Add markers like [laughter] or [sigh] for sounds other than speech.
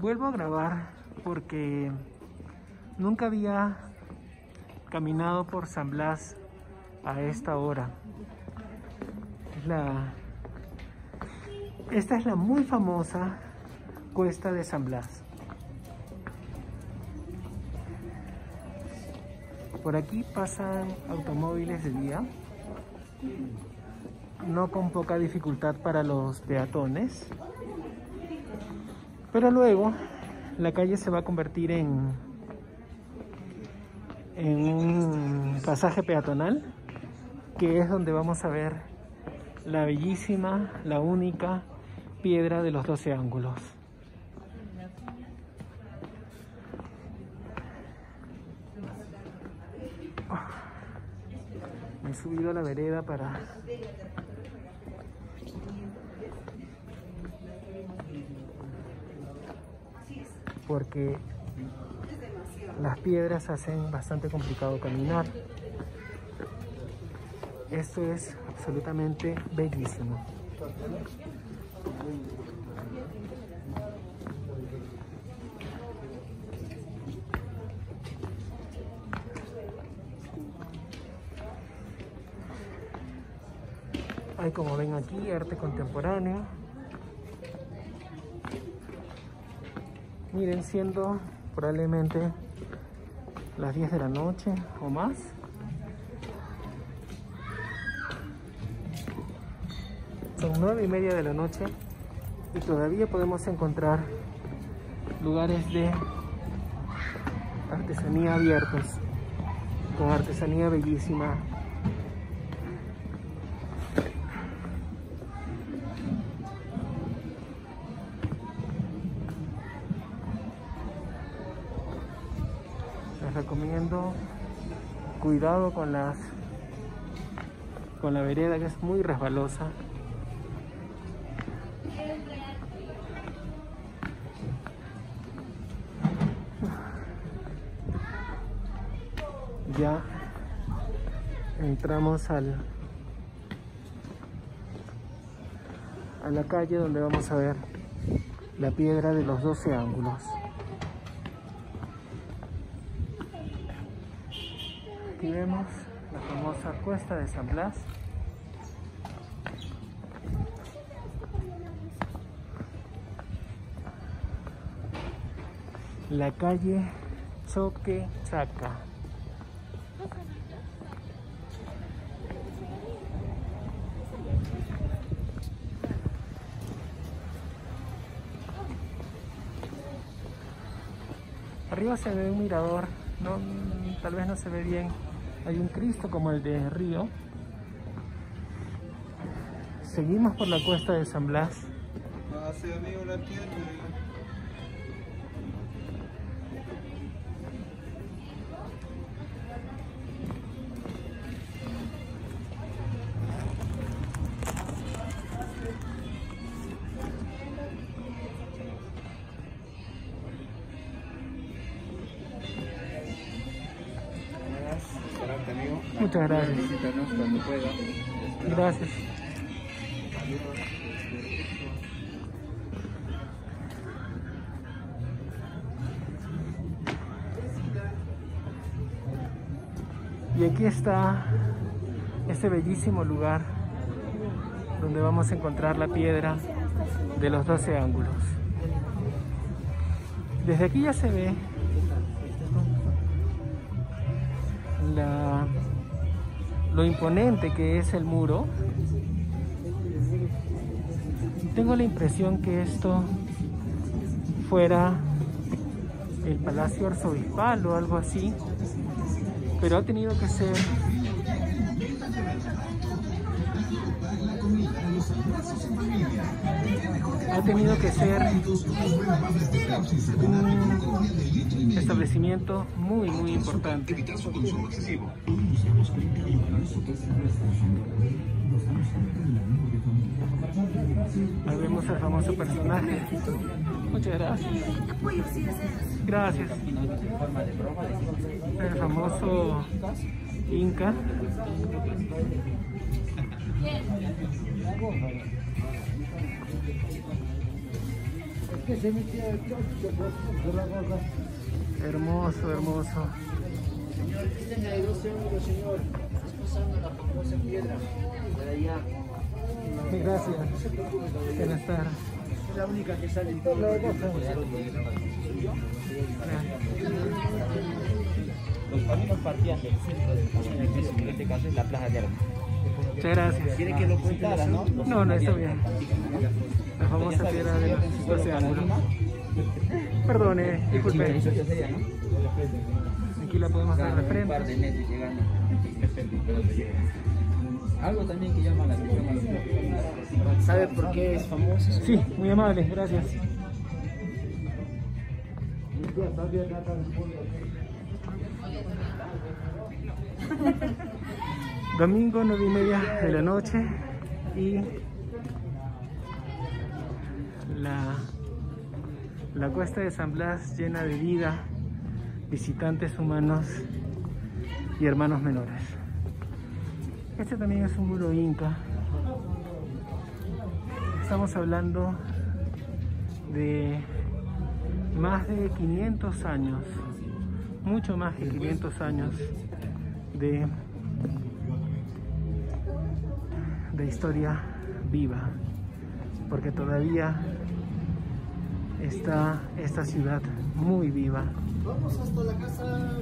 Vuelvo a grabar porque nunca había caminado por San Blas a esta hora. esta es la muy famosa cuesta de San Blas. Por aquí pasan automóviles de día, no con poca dificultad para los peatones, pero luego la calle se va a convertir en, en un pasaje peatonal, que es donde vamos a ver la bellísima, la única piedra de los 12 ángulos. Me he subido a la vereda para porque las piedras hacen bastante complicado caminar. Esto es absolutamente bellísimo. Hay como ven aquí arte contemporáneo. Miren, siendo probablemente las 10 de la noche o más. Son 9 y media de la noche y todavía podemos encontrar lugares de artesanía abiertos, con artesanía bellísima recomiendo cuidado con las con la vereda que es muy resbalosa. Ya entramos al a la calle donde vamos a ver la piedra de los 12 ángulos Aquí vemos la famosa cuesta de San Blas. La calle Choque Chaca. Arriba se ve un mirador, tal vez no se ve bien hay un Cristo como el de Río. Seguimos por la cuesta de San Blas. Muchas gracias. Gracias. Y aquí está este bellísimo lugar donde vamos a encontrar la piedra de los 12 ángulos. Desde aquí ya se ve la lo imponente que es el muro. Tengo la impresión que esto fuera el Palacio Arzobispal o algo así, pero ha tenido que ser ha tenido que ser un establecimiento muy muy importante. Ahí vemos el famoso personaje. Muchas gracias. Gracias. El famoso Inca. Que se metía el Hermoso, hermoso. Señor, tenga de 12 euros, señor. Es pasando la famosa piedra. De allá. Gracias. Buenas tardes. Es la única que sale en todo el Los caminos partían del centro del edificio, que en este caso es la Plaza de Armas. Muchas gracias. ¿Quiere que lo contara, no? No, no, está bien. La famosa piedra de los 12 ángulos. Perdone, disculpe. Aquí la podemos ver de Un par frente. de metros llegando. Algo también que llama la atención a los ¿Sabe por qué es famoso? Sí, muy amable, gracias. [laughs] Domingo, nueve y media de la noche y la, la cuesta de San Blas llena de vida, visitantes humanos y hermanos menores. Este también es un muro inca. Estamos hablando de más de 500 años, mucho más que 500 años de, de historia viva, porque todavía está esta ciudad muy viva. Vamos hasta la casa.